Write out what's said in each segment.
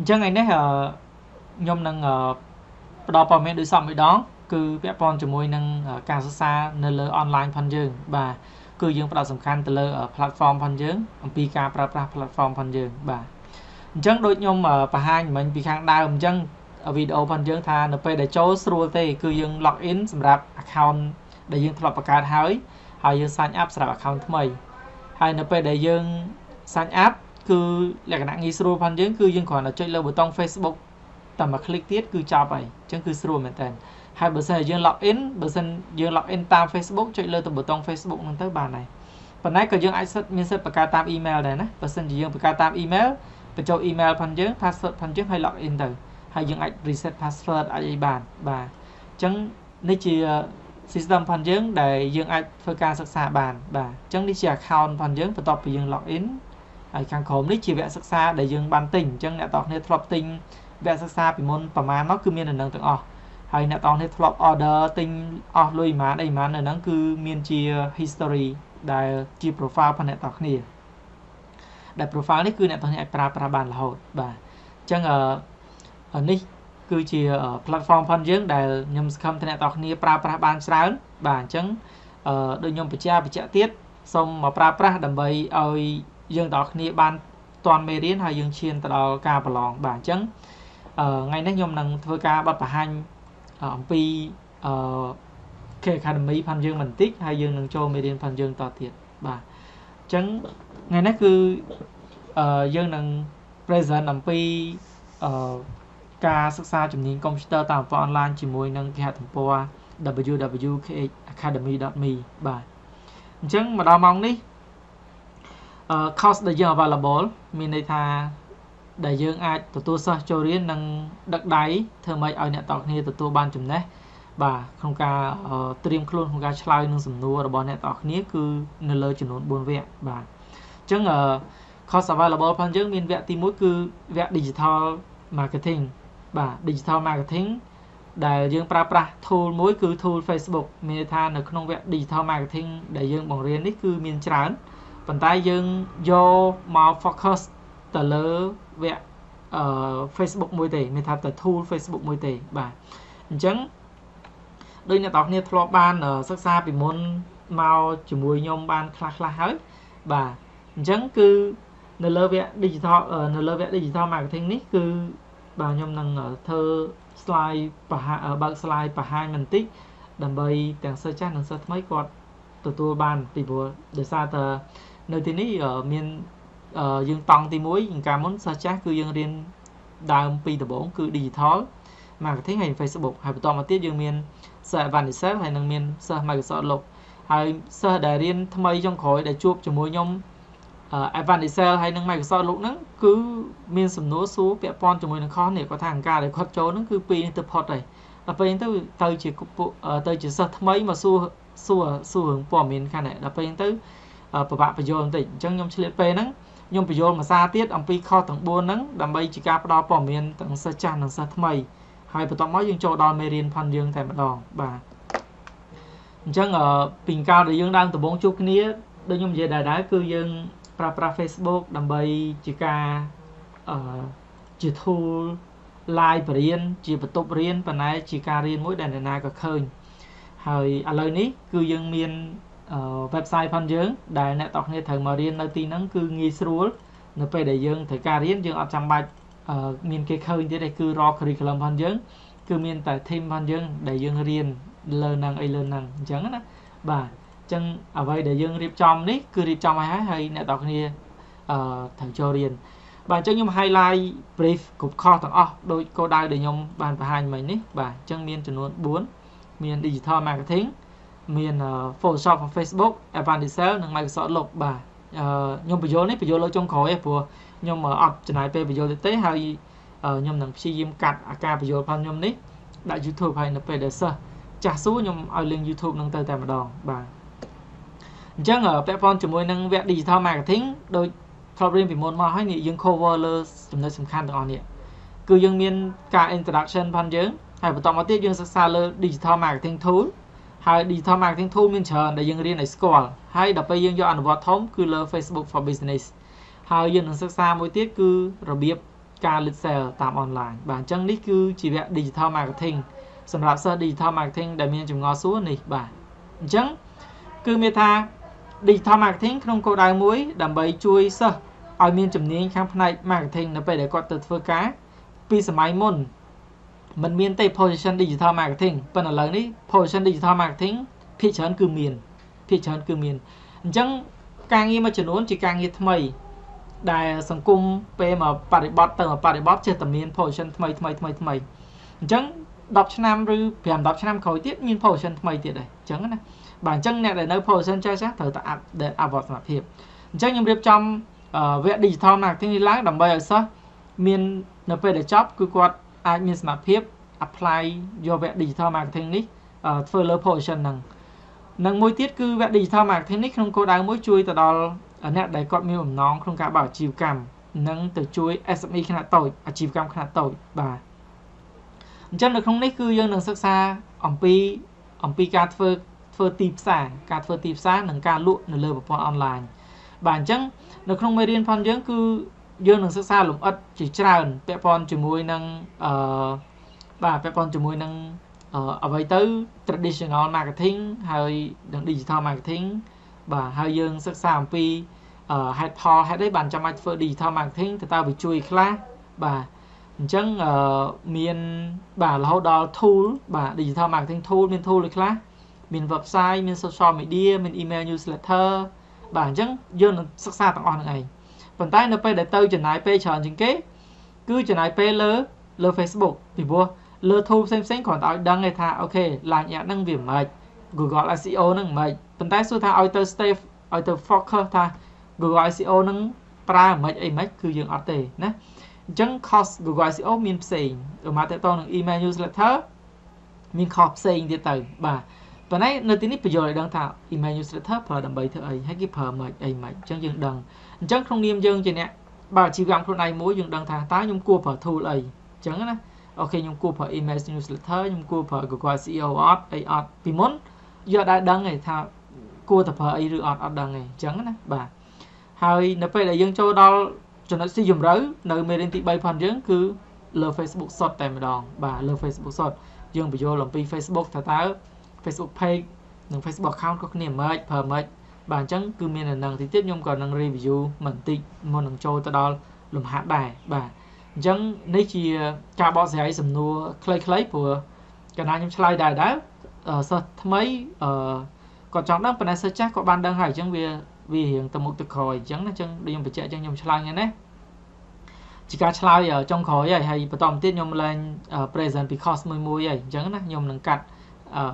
អញ្ចឹងថ្ងៃនេះខ្ញុំនឹងផ្ដល់ព័ត៌មានដូចសមម្ដងគឺពាក់ព័ន្ធជាមួយនឹងការសិក្សានៅលើ online ផងយើង បាទគឺយើងផ្ដោតសំខាន់ទៅលើ platform ផងយើងអំពីការប្រើប្រាស់ platform ផងយើងបាទអញ្ចឹងដូចខ្ញុំបង្ហាញមិញពីខាងដើមអញ្ចឹងវីដេអូផងយើងថានៅពេលដែលចូលស្រួលទេគឺយើង log in សម្រាប់ account ដែលយើងធ្លាប់បង្កើតហើយហើយយើង sign up សម្រាប់ account ថ្មីហើយនៅពេលដែលយើង sign up គឺលក្ខណៈងាយស្រួលផងយើងគឺយើងគ្រាន់តែចុចលើប៊ូតុង Facebook តែមួយ click ទៀតគឺចប់ហើយអញ្ចឹងគឺស្រួលមែនតើហើយបើសិនជាយើង log in បើសិនយើង log in តាម Facebook ចុចលើទៅប៊ូតុង Facebook ហ្នឹងទៅបានហើយប៉ុន្តែក៏យើងអាចសិតមានសិទ្ធិបង្កើតតាម email ដែរណាបើសិនជាយើងបង្កើតតាម email បញ្ចូល email ផងយើង password ផងយើងហើយ log in ទៅហើយយើងអាច reset password អាចអីបានបាទអញ្ចឹងនេះជា system ផងយើងដែលយើងអាចធ្វើការសិក្សាបានបាទអញ្ចឹងនេះជា account ផងយើងបន្ទាប់ពីយើង log in ហើយខាងក្រោមនេះជាវគ្គសិក្សាដែលយើងបានទិញអញ្ចឹងអ្នកទាំងគ្នាធ្លាប់ទិញវគ្គសិក្សាពីមុនប្រហែលមកគឺមាននៅនឹងទាំងអស់ហើយអ្នកទាំងគ្នាធ្លាប់ order ទិញអស់លុយប៉ុន្មានអីប៉ុន្មាននៅហ្នឹងគឺមានជា history ដែលជា profile របស់អ្នកទាំងគ្នាដែល profile នេះគឺអ្នកទាំងគ្នាអាចប្រើប្រាស់បានរហូតបាទអញ្ចឹងអឺនេះគឺជា platform ផងយើងដែលខ្ញុំសង្ឃឹមថាអ្នកទាំងគ្នាប្រើប្រាស់បានច្រើនបាទអញ្ចឹងអឺដូចខ្ញុំបញ្ជាក់បញ្ជាក់ទៀតសូមមកប្រើប្រាស់ដើម្បីឲ្យ យើងទាំងអស់គ្នាបានតាន់មេរៀនហើយយើងឈានទៅដល់ការប្រឡងបាទអញ្ចឹងថ្ងៃនេះខ្ញុំនឹងធ្វើការបတ်បង្ហាញអំពីអឺ K Academy ផាន់យើងបន្តិចហើយយើងនឹងចូលមេរៀនផាន់យើងតទៀតបាទអញ្ចឹងថ្ងៃនេះគឺអឺយើងនឹង present អំពីអឺការសិក្សាជំនាញកុំព្យូទ័រតាមប្រព័ន្ធអនឡាញជាមួយនឹងគេហទំព័រ www.kacademy.me បាទអញ្ចឹងមកដល់ម៉ោងនេះ cost ដែលយើង available មានន័យថាដែលយើងអាចទទួលសិស្សចូលរៀននិងដឹកដៃធ្វើម៉េចឲ្យអ្នកតគ្នាទទួលបានចំណេះបាទក្នុងការត្រៀមខ្លួនក្នុងការឆ្លើយនឹងសំណួររបស់អ្នកតគ្នាគឺនៅលើចំនួន4វគ្គបាទអញ្ចឹង cost available ផងយើងមានវគ្គទី1គឺវគ្គ digital marketing បាទ digital marketing ដែលយើងប្រើប្រាស់ tool មួយគឺ tool Facebook មានន័យថានៅក្នុងវគ្គ digital marketing ដែលយើងបង្រៀននេះគឺមានច្រើន ប៉ុន្តែយើងយកមក focus ទៅលើវគ្គអឺ Facebook មួយទេមានថាទៅ tool Facebook មួយទេបាទអញ្ចឹងដូចអ្នកនរគ្នាធ្លាប់បានសិក្សាពីមុនមកជាមួយខ្ញុំបានខ្លះខ្លះហើយបាទអញ្ចឹងគឺនៅលើវគ្គ digital នៅលើវគ្គ digital marketing នេះគឺបាទខ្ញុំនឹងធ្វើ slide បង្ហាបើក slide បង្ហាញបន្តិចដើម្បីទាំងសិស្សចាស់និងសិស្សថ្មីគាត់ទទួលបានពីព្រោះដោយសារតែ នៅទីនេះមានយើងតង់ទី1កាលមុនសិស្សចាស់គឺយើងរៀនដើមពីដំបូងគឺ digital marketing ហើយ Facebook ហើយបន្តមកទៀតយើងមានសិស្ស advanced sales ហើយនឹងមានសិស្ស Microsoft Outlook ហើយសិស្សដែលរៀនថ្មីចុងក្រោយដែលជួបជាមួយខ្ញុំ advanced sales ហើយនឹង Microsoft Outlook ហ្នឹងគឺមានសំណួរសួរពាក់ព័ន្ធជាមួយនឹងខុសនេះគាត់ថាអង្ការដែលគាត់ចូលហ្នឹងគឺពីរនេះទៅផុតហើយដល់ពេលហ្នឹងទៅទៅជាទៅជាសិស្សថ្មីមកសួរសួរសួររឿងព័ត៌មានខាងនេះដល់ពេលហ្នឹងទៅ ពិបាកបញ្យល់បន្តិចអញ្ចឹងខ្ញុំឆ្លៀតពេលហ្នឹងខ្ញុំបញ្យល់ភាសាទៀតអំពីខុសទាំង4ហ្នឹងដើម្បីជាការផ្ដល់ព័ត៌មានទាំងសិស្សចាស់និងសិស្សថ្មីហើយបន្ទាប់មកយើងចូលដល់មេរៀនផាន់យើងតែម្ដងបាទអញ្ចឹងពីកាលដែលយើងដើមដំបូងជួបគ្នាដូចខ្ញុំនិយាយដែរដែរគឺយើងប្រើប្រាស់ Facebook ដើម្បីជាការអឺជា tool live បរៀនជាបន្ទប់រៀនប៉ុន្តែជាការរៀនមួយដែលអ្នកណាក៏ឃើញហើយឥឡូវនេះគឺយើងមាន website ផងយើងដែលអ្នកទាំងគ្នាត្រូវមករៀននៅទីហ្នឹងគឺងាយស្រួលនៅពេលដែលយើងត្រូវការរៀនយើងអត់ចាំបាច់មានគេឃើញទៀតទេគឺ raw curriculum ផងយើងគឺមានតែ team ផងយើងដែលយើងរៀនលើនឹងអីលើនឹងអញ្ចឹងណាបាទអញ្ចឹងអ្វីដែលយើងរៀបចំនេះគឺរៀបចំឲ្យហើយហើយអ្នកទាំងគ្នាអឺត្រូវចូលរៀនបាទអញ្ចឹងខ្ញុំ highlight brief គ្រប់ខុសទាំងអស់ដោយគោលដៅដែលខ្ញុំបានបង្ហាញមិញនេះបាទអញ្ចឹងមានចំនួន4មាន digital marketing មាន Photoshop និង Facebook Advanced Excel និង Microsoft Outlook បាទខ្ញុំបញ្យល់នេះបញ្យល់លើចុងក្រោយព្រោះខ្ញុំអត់ចំណាយពេលបញ្យល់ទេហើយខ្ញុំនឹងព្យាយាមកាត់អាការបញ្យល់ផងខ្ញុំនេះដាក់ YouTube ហើយនៅពេលដែលសិស្សចាស់សួរខ្ញុំឲ្យ link YouTube នឹងទៅតែម្ដងបាទអញ្ចឹងពាក់ព័ន្ធជាមួយនឹងវគ្គ Digital Marketing ដូចធ្លាប់រៀនពីមុនមកហើយនេះយើង cover លើចំណុចសំខាន់ទាំងអស់នេះគឺយើងមានការ introduction ផងយើងហើយបន្តមកទៀតយើងសិក្សាលើ Digital Marketing Tool ហើយ digital marketing tool មានច្រើនដែលយើងរៀនឲ្យស្គាល់ហើយដល់ពេលយើងយកអនុវត្តធំគឺលើ Facebook for Business ហើយយើងនឹងសិក្សាមួយទៀតគឺរបៀបការ lead sale តាមអនឡាញបាទអញ្ចឹងនេះគឺជាវគ្គ digital marketing សម្រាប់សិស្ស digital marketing ដែលមានចម្ងល់សួរនេះបាទអញ្ចឹងគឺមានថា digital marketing ក្នុងគោលដៅមួយ ដើម្បីជួយសិស្សឲ្យមានជំនាញខាងផ្នែក marketing នៅពេលដែលគាត់ទៅធ្វើការពីសម័យមុន มันមានទេ position digital marketing ប៉ុន្តែឥឡូវនេះ position digital marketing ភាគច្រើនគឺមានភាគច្រើនគឺមានអញ្ចឹងការងារមួយចំនួនជាការងារថ្មី ដែលសង្គមពេលមកបរិបត្តិទៅមកបរិបត្តិចេះតែមាន position ថ្មីថ្មីថ្មីថ្មីអញ្ចឹង10ឆ្នាំឬ5 10ឆ្នាំក្រោយទៀតមាន position ថ្មីទៀតដែរអញ្ចឹងណាបាទអញ្ចឹងអ្នកដែលនៅ position ចេះចាស់ត្រូវតែ update អវត្តនភាពអញ្ចឹងខ្ញុំរៀបចំវគ្គ digital marketing នេះឡើងដើម្បីឲ្យសិស្សមាននៅពេលដែលចប់គឺគាត់ អាចមានសមត្ថភាព apply យកវគ្គ digital marketing នេះធ្វើលើ position ហ្នឹងនិងមួយទៀតគឺវគ្គ digital marketing នេះក្នុងគោលដៅមួយជួយទៅដល់អ្នកដែលគាត់មានបំណងក្នុងការបើកអាជីវកម្មនិងទៅជួយ SME ខ្នាតតូចអាជីវកម្មខ្នាតតូចបាទអញ្ចឹងនៅក្នុងនេះគឺយើងនឹងសិក្សាអំពីអំពីការធ្វើធ្វើទីផ្សារការធ្វើទីផ្សារនិងការលក់នៅលើប្រព័ន្ធអនឡាញបាទអញ្ចឹងនៅក្នុងមេរៀនផងយើងគឺ យើងនឹងសិក្សាលម្អិតជាច្រើនពាក់ព័ន្ធជាមួយនឹងអឺបាទពាក់ព័ន្ធជាមួយនឹងអ្វីទៅ traditional marketing ហើយនឹង digital marketing បាទហើយយើងសិក្សាអំពីហេតុផលហេតុអីបានចាំបាច់ធ្វើ digital marketing ទៅតើវាជួយខ្លះបាទអញ្ចឹងមានបាទរហូតដល់ tool បាទ digital marketing tool មាន tool ដូចខ្លះមាន website មាន social media មាន email newsletter បាទអញ្ចឹងយើងនឹងសិក្សាទាំងអស់ហ្នឹងឯង ប៉ុន្តែនៅពេលដែលទៅចំណាយពេលច្រើនជាងគេគឺចំណាយពេលលើលើ Facebook ពីព្រោះលើ tool ផ្សេងផ្សេងគ្រាន់តែឲ្យដឹងទេថាអូខេ line ad ហ្នឹងវាមិន Google SEO ហ្នឹងមិនប៉ុន្តែសួរថាឲ្យទៅ stay ឲ្យទៅ focus ថា Google SEO ហ្នឹងប្រើមិនអីមិនគឺយើងអត់ទេណាអញ្ចឹង cost Google SEO មានផ្សេងឧមាតទៅនឹង email newsletter មាន cost ផ្សេងទៀតទៅបាទ ប៉ុន្តែនៅទីនេះបញ្យល់ឲ្យដឹងថា email newsletter ប្រើដើម្បីធ្វើអីហើយគេប្រើមិនអីមិនអញ្ចឹងយើងដឹងអញ្ចឹងក្នុងនាមយើងជាអ្នកបើអាជីវកម្មខ្លួនឯងមួយយើងដឹងថាតើខ្ញុំគួរប្រើ tool អីអញ្ចឹងណាអូខេខ្ញុំគួរប្រើ email newsletter ខ្ញុំគួរប្រើ Google SEO អត់អីអត់ពីមុនយកដែរដឹងឯងថាគួរតែប្រើអីឬអត់អត់ដឹងឯងអញ្ចឹងណាបាទហើយនៅពេលដែលយើងចូលដល់ចំណុចស៊ីជម្រៅនៅមេរៀនទី3ផងយើងគឺលើ Facebook សុទ្ធតែម្ដងបាទលើ Facebook សុទ្ធយើងបញ្យល់អំពី Facebook ថាតើ Facebook page និង Facebook account ក៏គ្នាមិនប្រើមិនបាទអញ្ចឹងគឺមាននៅនឹងទីទៀតខ្ញុំក៏នឹង review បន្តិចមុននឹងចូលទៅដល់លំហាត់ដែរបាទអញ្ចឹងនេះជាការបកស្រាយសំណួរខ្លីៗព្រោះកាលណាខ្ញុំឆ្លើយដែរដែរសិស្សថ្មីអឺគាត់ចង់ដឹងប៉ុន្តែសិស្សចាស់គាត់បានដឹងហើយអញ្ចឹងវាវារៀងទៅមុខទៅក្រោយអញ្ចឹងណាអញ្ចឹងដូចខ្ញុំបញ្ជាក់អញ្ចឹងខ្ញុំឆ្លើយហ្នឹងណាជាការឆ្លើយចុងក្រោយហើយហើយបន្តមកទៀតខ្ញុំឡើង present ពី course មួយមួយហើយអញ្ចឹងណាខ្ញុំនឹងកាត់ អឺ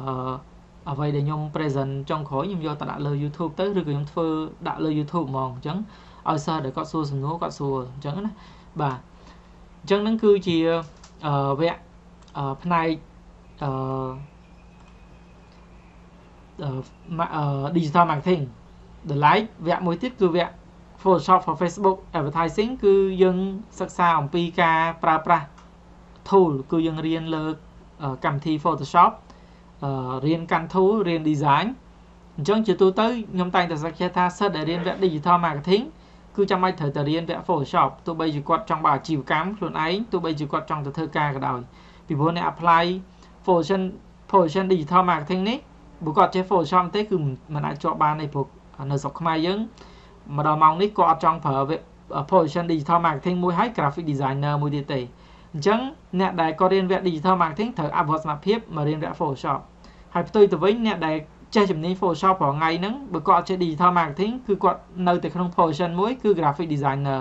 អ្វីដែលខ្ញុំ present ចុងក្រោយខ្ញុំយកទៅដាក់លើ YouTube ទៅឬក៏ខ្ញុំធ្វើដាក់លើ YouTube ហ្មងអញ្ចឹងឲ្យសិស្សដែលគាត់សួរសំណួរគាត់សួរអញ្ចឹងណាបាទអញ្ចឹងនឹងគឺជាវគ្គផ្នែកអឺ digital marketing តម្លៃវគ្គមួយទៀតគឺវគ្គ Photoshop for Facebook advertising គឺយើងសិក្សាអំពីការប្រើប្រាស់ tool គឺយើងរៀនលើកម្មវិធី Photoshop រៀនកាន់ tool រៀន design អញ្ចឹងជាទូទៅខ្ញុំតែងតែសង្កេតថាសិស្សដែលរៀនវគ្គ digital marketing គឺចាំបាច់ត្រូវតែរៀនវគ្គ Photoshop ទោះបីជាគាត់ចង់បើអាជីវកម្មខ្លួនឯងទោះបីជាគាត់ចង់ទៅធ្វើការក៏ដោយពីព្រោះអ្នក apply Photoshop Photoshop digital marketing នេះបើគាត់ចេះ Photoshop ទេគឺមិនអាចជាប់បានទេព្រោះនៅស្រុកខ្មែរយើងមកដល់ម៉ោងនេះគាត់អត់ចង់ប្រើ Photoshop digital marketing មួយហើយ graphic designer មួយទៀតទេ អញ្ចឹងអ្នកដែលគាត់រៀនវគ្គ digital marketing ត្រូវអភិវឌ្ឍសមត្ថភាពមករៀនវគ្គ Photoshop ហើយផ្ទុយទៅវិញអ្នកដែលចេះជំនាញ Photoshop ប្រហែលហ្នឹងបើគាត់អត់ចេះ digital marketing គឺគាត់នៅតែក្នុង position មួយគឺ graphic designer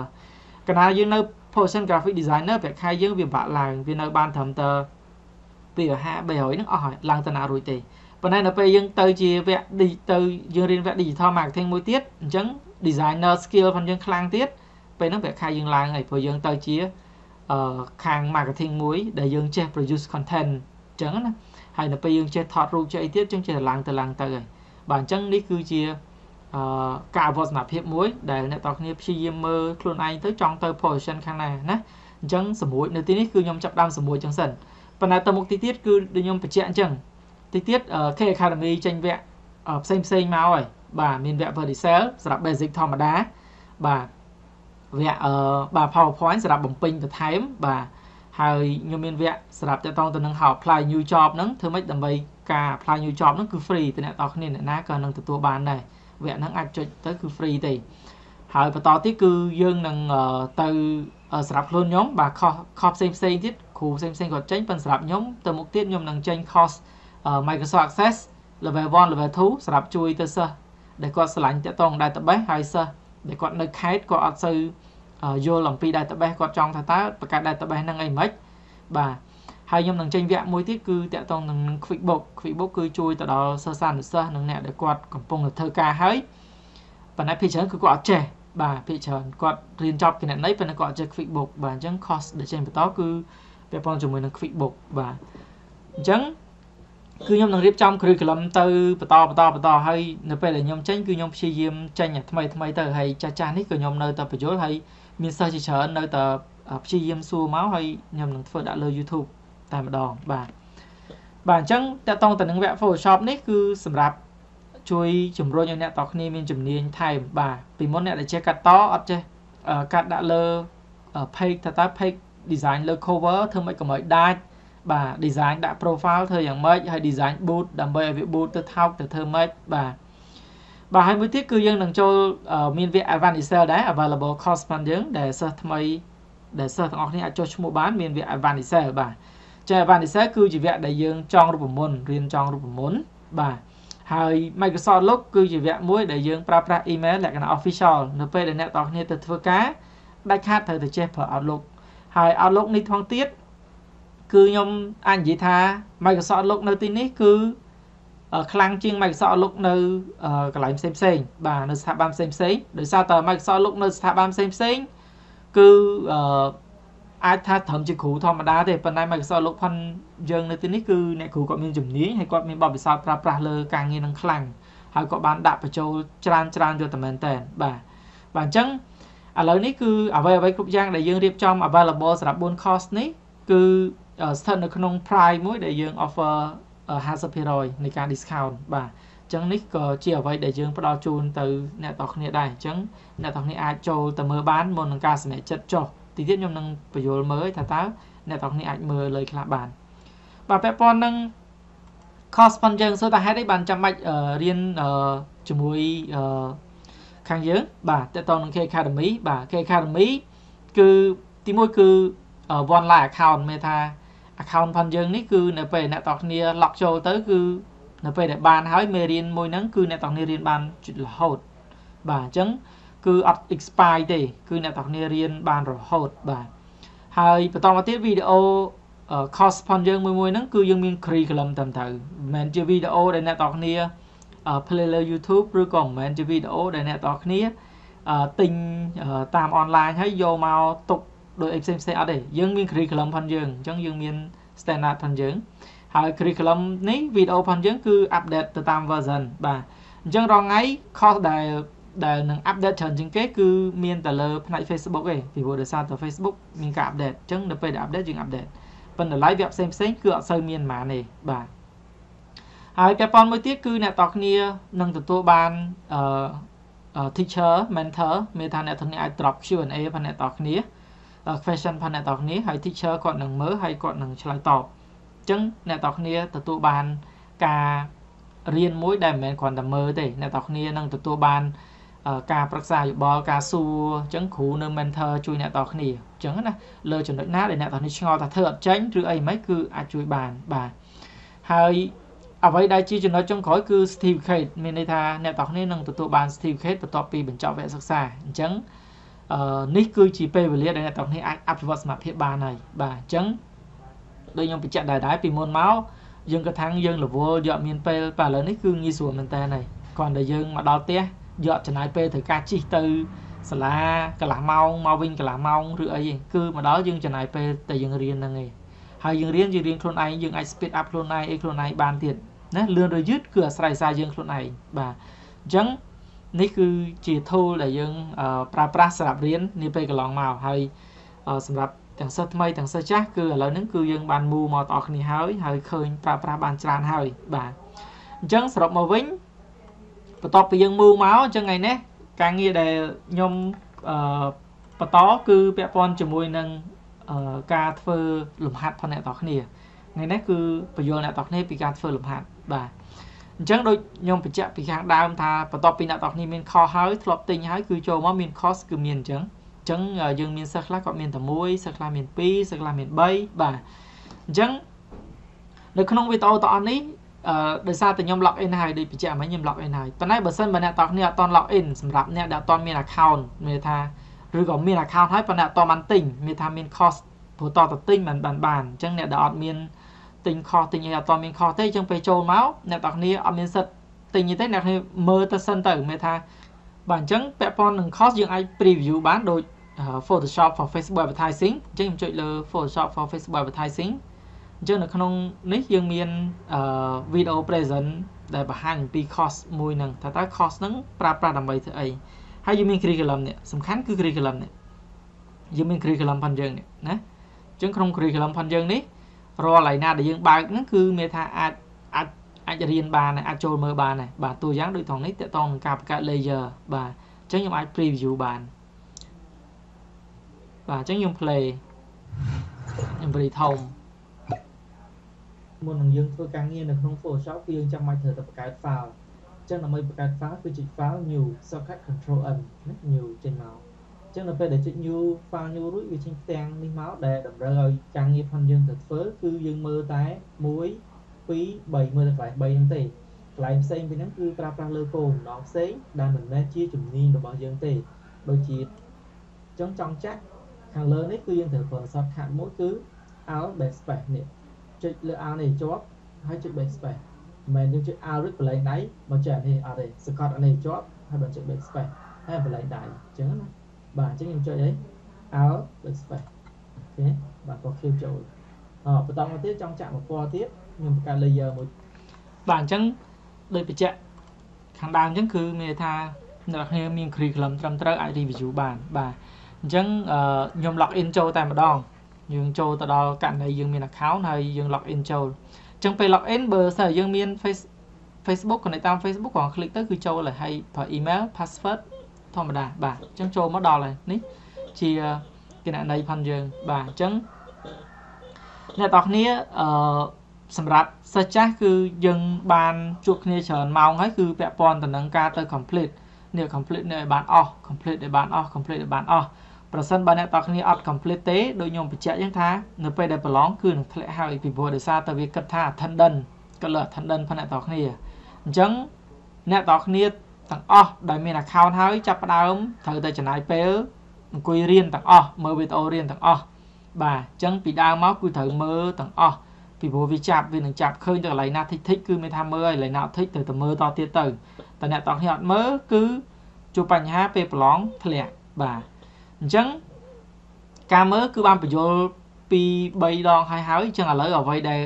កាលណាយើងនៅ position graphic designer ប្រាក់ខែយើងវាបាក់ឡើងវានៅបានត្រឹមតែ250 300ហ្នឹងអស់ហើយឡើងទៅណារួចទេប៉ុន្តែនៅពេលយើងទៅជាវគ្គទៅយើងរៀនវគ្គ digital marketing មួយទៀតអញ្ចឹង designer skill ផងយើងខ្លាំងទៀតពេលហ្នឹងប្រាក់ខែយើងឡើងហើយព្រោះយើងទៅជាអឺ ខាង marketing មួយដែលយើងចេះ produce content អញ្ចឹងណាហើយនៅពេលយើងចេះថតរូបចេះអីទៀតយើងចេះឡើងទៅឡើងទៅហើយបាទអញ្ចឹងនេះគឺជាអឺការអវឌ្ឍនភាពមួយដែលអ្នកទាំងគ្នាព្យាយាមមើលខ្លួនឯងទៅចង់ទៅ position ខាងណាណាអញ្ចឹងសម្រួចនៅទីនេះគឺខ្ញុំចាប់ដើមសម្រួចចឹងសិនប៉ុន្តែទៅមុខទីទៀតគឺដូចខ្ញុំបញ្ជាក់អញ្ចឹងទីទៀត K Academy ចេញវគ្គផ្សេងផ្សេងមកហើយបាទមានវគ្គ Verticel សម្រាប់ basic ធម្មតាបាទ វគ្គអឺបាទ PowerPoint សម្រាប់បំពេញបន្ថែមបាទហើយខ្ញុំមានវគ្គសម្រាប់តកតងទៅនឹង how apply new job ហ្នឹងធ្វើម៉េចដើម្បីការ apply new job ហ្នឹងគឺ free ទៅអ្នកនរគ្នាអ្នកណាក៏នឹងទទួលបានដែរវគ្គហ្នឹងអាចចុចទៅគឺ free ទេហើយបន្តទៀតគឺយើងនឹងទៅសម្រាប់ខ្លួនខ្ញុំបាទខុសខុសផ្សេងផ្សេងទៀតគ្រូផ្សេងផ្សេងគាត់ចេញប៉ុន្តែសម្រាប់ខ្ញុំទៅមុខទៀតខ្ញុំនឹងចេញ course Microsoft Access level 1 level 2សម្រាប់ជួយទៅសិស្សដែលគាត់ឆ្លាញ់តាក់ទង database ហើយសិស្ស ដែលគាត់នៅខេត្តគាត់អត់សូវយល់អំពី database គាត់ចង់ថាតើបង្កើត database ហ្នឹងអីមិនបាទហើយខ្ញុំនឹងចេញវគ្គមួយទៀតគឺតាក់ទងនឹង QuickBook QuickBook គឺជួយទៅដល់សិស្សសានុសិស្សនិងអ្នកដែលគាត់កំពុងធ្វើការហើយប៉ុន្តែភាគច្រើនគឺគាត់អត់ចេះបាទភាគច្រើនគាត់រៀនចប់គណនេយ្យប៉ុន្តែគាត់អត់ចេះ QuickBook បាទអញ្ចឹង cost ដែលចេញបន្តគឺពាក់ព័ន្ធជាមួយនឹង QuickBook បាទអញ្ចឹង គឺខ្ញុំនឹងរៀបចំ curriculum ទៅបន្តបន្តបន្តហើយនៅពេលដែលខ្ញុំចេញគឺខ្ញុំព្យាយាមចេញថ្មីថ្មីទៅហើយចាស់ចាស់នេះក៏ខ្ញុំនៅតែបញ្យល់ហើយមានសិស្សជាច្រើននៅតែព្យាយាមសួរមកហើយខ្ញុំនឹងធ្វើដាក់លើ YouTube តែម្ដងបាទបាទអញ្ចឹងតកតងទៅនឹងវគ្គ Photoshop នេះគឺសម្រាប់ជួយជំរុញឲ្យអ្នកតគ្នាមានជំនាញថែមបាទពីមុនអ្នកដែលចេះកាត់តអត់ចេះកាត់ដាក់លើ page ថាតើ page design លើ cover ធ្វើម៉េចកុំឲ្យដាច់ បាទ design ដាក់ profile ធ្វើយ៉ាងម៉េចហើយ design boot ដើម្បីឲ្យវា boot ទៅថោកទៅធ្វើម៉េចបាទបាទហើយមួយទៀតគឺយើងនឹងចូលមានវគ្គ advanced excel ដែរ available course ផងយើងដែលសិស្សថ្មីដែលសិស្សទាំងអស់គ្នាអាចចុះឈ្មោះបានមានវគ្គ advanced excel បាទចា advanced excel គឺជាវគ្គដែលយើងចងរូបមន្តរៀនចងរូបមន្តបាទហើយ Microsoft Outlook គឺជាវគ្គមួយដែលយើងប្រើប្រាស់ email លក្ខណៈ official នៅពេលដែលអ្នកទាំងគ្នាទៅធ្វើការដាច់ខាតត្រូវតែចេះប្រើ Outlook ហើយ Outlook នេះផងទៀត គឺខ្ញុំអាចនិយាយថា Microsoft Outlook នៅទីនេះគឺខ្លាំងជាង Microsoft Outlook នៅកន្លែងផ្សេងផ្សេងបាទនៅស្ថាប័នផ្សេងផ្សេងដោយសារតែ Microsoft Outlook នៅស្ថាប័នផ្សេងផ្សេងគឺអាចថាត្រឹមជាគ្រូធម្មតាទេប៉ុន្តែ Microsoft Outlook ផនយើងនៅទីនេះគឺអ្នកគ្រូគាត់មានជំនាញហើយគាត់មានបទពិសោធន៍ប្រើប្រាស់លើការងារនឹងខ្លាំងហើយគាត់បានដាក់បញ្ចូលច្រើនច្រើនយកតែមែនតើបាទបាទអញ្ចឹងឥឡូវនេះគឺអ្វីអ្វីគ្រប់យ៉ាងដែលយើងរៀបចំ available សម្រាប់4 course នេះគឺ ស្ថិតនៅក្នុង price មួយដែលយើង offer 50%នៃការ discount បាទអញ្ចឹងនេះក៏ជាអ្វីដែលយើងផ្ដល់ជូនទៅអ្នកទាំងគ្នាដែរអញ្ចឹងអ្នកទាំងគ្នាអាចចូលទៅមើលបានមុននឹងការសម្រេចចិត្តចុះទីទៀតខ្ញុំនឹងបញ្យល់មើលថាតើអ្នកទាំងគ្នាអាចមើលលើខ្លះបានបាទពាក់ព័ន្ធនឹង cost ប៉ុនយើងសួរថាហេតុអីបានចាំបាច់រៀនជាមួយខាងយើងបាទតើតនឹង K Academy បាទ K Academy គឺទីមួយគឺ one line account មានថា account ផងយើងនេះគឺនៅពេលអ្នកទាំងគ្នា lock ចូលទៅគឺនៅពេលដែលបានហើយមេរៀនមួយហ្នឹងគឺអ្នកទាំងគ្នារៀនបានរហូតបាទអញ្ចឹងគឺអត់ expire ទេ គឺអ្នកទាំងគ្នារៀនបានរហូតបាទហើយបន្តមកទៀតវីដេអូ course ផងយើងមួយមួយហ្នឹងគឺយើងមាន curriculum តាមទៅមិនមែនជាវីដេអូដែលអ្នកទាំងគ្នា play លើ YouTube ឬក៏មិនមែនជាវីដេអូដែលអ្នកទាំងគ្នាទិញតាមអនឡាញហើយយកមកទុក ដោយអីផ្សេងផ្សេងអត់ទេយើងមាន curriculum ផងយើងអញ្ចឹងយើងមាន standard ផងយើងហើយ curriculum នេះវីដេអូផងយើងគឺ update ទៅតាម version បាទអញ្ចឹងរងថ្ងៃ course ដែលដែលនឹង update ច្រើនជាងគេគឺមានតែលើផ្នែក Facebook ទេពីព្រោះដោយសារតែ Facebook មានការ update អញ្ចឹងនៅពេលដែល update យើង update ប៉ុន្តែ live វគ្គផ្សេងផ្សេងគឺអត់សូវមានប៉ុន្មានទេបាទហើយពាក់ព័ន្ធមួយទៀតគឺអ្នកតគ្នានឹងទទួលបានអឺ teacher mentor មានថាអ្នកទាំងនេះអាច drop Q&A ផងអ្នកតគ្នា question ផងអ្នកទាំងគ្នាហើយ teacher គាត់នឹងមើលហើយគាត់នឹងឆ្លើយតបអញ្ចឹងអ្នកទាំងគ្នាទទួលបានការរៀនមួយដែលមិនមែនគ្រាន់តែមើលទេអ្នកទាំងគ្នានឹងទទួលបានការប្រឹក្សាយោបល់ការសួរអញ្ចឹងគ្រូនៅ mentor ជួយអ្នកតគ្នាអញ្ចឹងណាលើចំណុចណាដែលអ្នកតនេះឆ្ងល់ថាធ្វើអត់ចេញឬអីមិនគឺអាចជួយបានបាទហើយអ្វីដែលជាចំណុចចុងក្រោយគឺ certificate មានន័យថាអ្នកទាំងគ្នានឹងទទួលបាន certificate បន្ទាប់ពីបញ្ចប់វគ្គសិក្សាអញ្ចឹងអឺ នេះគឺជាពេលវេលាដែលអ្នកទាំងគ្នាអាចអភិវឌ្ឍសមត្ថភាពបានហើយបាទអញ្ចឹងដូចខ្ញុំបញ្ជាក់ដែរដែរពីមុនមកយើងក៏ថាំងយើងរវល់យកមានពេលបាទឥឡូវនេះគឺងាយស្រួលមែនតើហើយគ្រាន់តែយើងមកដល់ផ្ទះយកចំណាយពេលត្រូវការជិះទៅសាលាកន្លះម៉ោងមកវិញកន្លះម៉ោងឬអីគឺមកដល់យើងចំណាយពេលតែយើងរៀនហ្នឹងឯងហើយយើងរៀនយើងរៀនខ្លួនឯងយើងអាច speed up ខ្លួនឯងអីខ្លួនឯងបានទៀតណាលឿនឬយឺតគឺអាស្រ័យសារយើងខ្លួនឯងបាទអញ្ចឹង នេះគឺជា tool ដែលយើងប្រើប្រាស់សម្រាប់រៀននាពេលកន្លងមកហើយសម្រាប់ទាំងសិស្សថ្មីទាំងសិស្សចាស់គឺឥឡូវហ្នឹងគឺយើងបានមូមកដល់គ្នាហើយហើយឃើញប្រើប្រាស់បានច្រើនហើយបាទអញ្ចឹងសរុបមកវិញបន្ទាប់ពីយើងមូមកអញ្ចឹងថ្ងៃនេះការងារដែលខ្ញុំអឺបន្តគឺពាក់ព័ន្ធជាមួយនឹងការធ្វើលំហាត់ផងអ្នកទាំងគ្នាថ្ងៃនេះគឺបញ្យល់អ្នកទាំងគ្នាពីការធ្វើលំហាត់បាទ អញ្ចឹងដូចខ្ញុំបញ្ជាក់ពីខាងដើមថាបន្ទាប់ពីអ្នកទាំងគ្នាមានខុសហើយធ្លាប់ទិញហើយគឺចូលមកមាន cost គឺមានអញ្ចឹងអញ្ចឹងយើងមានសិស្សខ្លះគាត់មានតែមួយសិស្សខ្លះមាន2សិស្សខ្លះមាន3បាទអញ្ចឹងនៅក្នុងវីដេអូទាំងអស់នេះអឺដោយសារតែខ្ញុំ log in ហើយដូចបញ្ជាក់មិញខ្ញុំ log in ហើយប៉ុន្តែបើសិនបើអ្នកទាំងគ្នាអត់ទាន់ log in សម្រាប់អ្នកដែលអត់ទាន់មាន account មានថាឬក៏មាន account ហើយប៉ុន្តែអត់ទាន់បានទិញមានថាមាន cost ព្រោះតទៅទិញមិនបានបានអញ្ចឹងអ្នកដែលអត់មាន ទិញខុសទិញអីអត់ទាន់មានខុសទេអញ្ចឹងពេលចូលមកអ្នកទាំងគ្នាអត់មានសិទ្ធទិញទេអ្នកគ្នាមើលទៅសិនទៅមានថាបាទអញ្ចឹងពាក់ព័ន្ធនឹង cost យើងអាច preview បានដូច Photoshop for Facebook advertising អញ្ចឹងខ្ញុំចុចលើ Photoshop for Facebook advertising អញ្ចឹងនៅក្នុងនេះយើងមាន video present ដែលបង្ហាញអំពី cost មួយហ្នឹងថាតើ cost ហ្នឹងប្រើប្រាស់ដើម្បីធ្វើអីហើយយើងមាន curriculum នេះសំខាន់គឺ curriculum នេះយើងមាន curriculum ផងយើងនេះណាអញ្ចឹងក្នុង curriculum ផងយើងនេះ រាល់ឯណាដែលយើងបើកហ្នឹងគឺមានថាអាចអាចអាចរៀនបានអាចចូលមើលបានដែរបាទតួយ៉ាងដូចត្រង់នេះតកតងនឹងការបង្កើត layer បាទអញ្ចឹងខ្ញុំអាច preview បានបាទអញ្ចឹងខ្ញុំ play ខ្ញុំបរិធំមុននឹងយើងធ្វើការងារនៅក្នុង Photoshop គឺយើងចាំបាច់ត្រូវតែបង្កើត file អញ្ចឹងដើម្បីបង្កើត file គឺចុច file new shortcut control n ណា new ចេញមកអញ្ចឹងនៅពេលដែលចុច new file new រួចវាចេញផ្ទាំងនេះមកដែលតម្រូវឲ្យការងារផងយើងទៅធ្វើគឺយើងមើលតែ1 2 3មើលតែកន្លែង3ហ្នឹងទេកន្លែងផ្សេងពីហ្នឹងគឺប្រើប្រាស់លើគោលម្ដងផ្សេងដែលមិនមែនជាជំនាញរបស់យើងទេដូចជាអញ្ចឹងចង់ចាក់ខាងលើនេះគឺយើងត្រូវប្រើ shortcut មួយគឺ alt backspace នេះចុចលើ alt នេះជាប់ហើយចុច backspace មិនមែនយើងចុច alt រួចបលែងដៃមកចុចអានេះអត់ទេសកត់អានេះជាប់ហើយបើចុច backspace ហើយបលែងដៃអញ្ចឹងណា បាទអញ្ចឹងខ្ញុំចុចអី alt backspace អូខេបាទក៏ clear ចូលអបន្តមកទៀតចង់ចាក់មួយពណ៌ទៀតខ្ញុំបង្កើត layer មួយបាទអញ្ចឹងដូចបញ្ជាក់ខាងដើមអញ្ចឹងគឺមានថាអ្នកគ្នាមាន curriculum ត្រឹមត្រូវអាច review បានបាទអញ្ចឹងខ្ញុំ log in ចូលតែម្ដងយើងចូលទៅដល់ករណីយើងមាន account ហើយយើង log in ចូលអញ្ចឹងពេល log in បើសិនយើងមាន face Facebook connect តាម Facebook គ្រាន់ click ទៅគឺចូលហើយហើយប្រើ email password ធម្មតាបាទអញ្ចឹងចូលមកដល់ហើយនេះជាគណនីផាន់យើងបាទអញ្ចឹងអ្នកទាំងគ្នាអឺសម្រាប់សិស្សចាស់គឺយើងបានជួបគ្នាច្រើនម៉ោងហើយគឺពាក់ព័ន្ធទៅនឹងការទៅ complete នេះ complete នេះឲ្យបានអស់ complete ឲ្យបានអស់ complete ឲ្យបានអស់ប្រសិនបើអ្នកទាំងគ្នាអត់ complete ទេដូចខ្ញុំបញ្ជាក់យ៉ាងថានៅពេលដែលប្រឡងគឺនឹងធ្លាក់ហើយពីព្រោះដោយសារតែវាគិតថា attendance ក៏លើ attendance ផងអ្នកទាំងគ្នាអញ្ចឹងអ្នកទាំងគ្នា ទាំងអស់ដែលមាន account ហើយចាប់ផ្ដើមត្រូវតែចំណាយពេលអង្គុយរៀនទាំងអស់មើលវីដេអូរៀនទាំងអស់បាទអញ្ចឹងពីដើមមកគឺត្រូវមើលទាំងអស់ពីព្រោះវាចាប់វានឹងចាប់ឃើញទៅកន្លែងណាតិចតិចគឺមានថាមើលហើយកន្លែងណាតិចត្រូវតែមើលតទៀតទៅតែអ្នកទាំងគ្នាអត់មើលគឺជួបបញ្ហាពេលប្រឡងធ្លាក់បាទអញ្ចឹងការមើលគឺបានបញ្យល់ពី3ដងហើយហើយអញ្ចឹងឥឡូវអ្វីដែល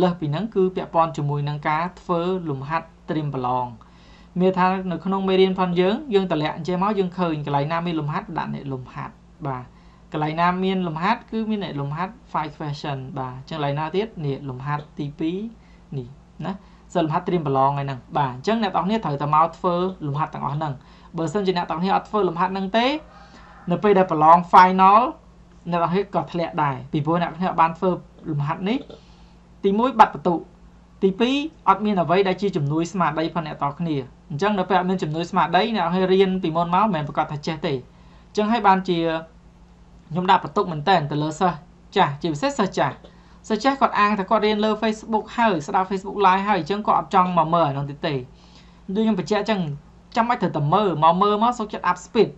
លើសពីហ្នឹងគឺពាក់ព័ន្ធជាមួយនឹងការធ្វើលំហាត់ត្រៀមប្រឡង មានថានៅក្នុងមេរៀនផងយើងយើងតម្លាក់អញ្ចឹងមកយើងឃើញកន្លែងណាមានលំហាត់ដាក់អ្នកលំហាត់បាទកន្លែងណាមានលំហាត់គឺមានអ្នកលំហាត់ five question បាទអញ្ចឹងកន្លែងណាទៀតនេះលំហាត់ទី2នេះណាសិលលំហាត់ត្រៀមប្រឡងហ្នឹងបាទអញ្ចឹងអ្នកទាំងនេះត្រូវតែមកធ្វើលំហាត់ទាំងអស់ហ្នឹងបើសិនជាអ្នកទាំងនេះអត់ធ្វើលំហាត់ហ្នឹងទេនៅពេលដែលប្រឡង final អ្នកទាំងនេះក៏ធ្លាក់ដែរពីព្រោះអ្នកទាំងនេះបានធ្វើលំហាត់នេះទី1បាត់បន្ទុ ទី2អត់មានអ្វីដែលជាជំនួយស្មារតីផងអ្នកតគ្នាអញ្ចឹងនៅពេលអត់មានជំនួយស្មារតីអ្នកឲ្យរៀនពីមុនមកមិនមែនប្រកាសថាចេះទេអញ្ចឹងហើយបានជាខ្ញុំដាក់បន្ទុកមែនតើទៅលើសិស្សចាស់ជាពិសេសសិស្សចាស់សិស្សចាស់គាត់អាងថាគាត់រៀនលើ Facebook ហើយស្ដាប់ Facebook Live ហើយអញ្ចឹងគាត់អត់ចង់មកមើលអានោះទៀតទេដូចខ្ញុំបញ្ជាក់អញ្ចឹងចាំបាច់ត្រូវតែមើលមកមើលមកសុខចិត្ត up speed